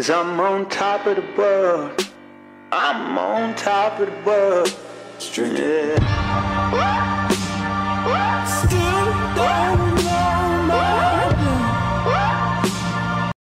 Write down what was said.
Cause I'm on top of the world. I'm on top of the world. Yeah.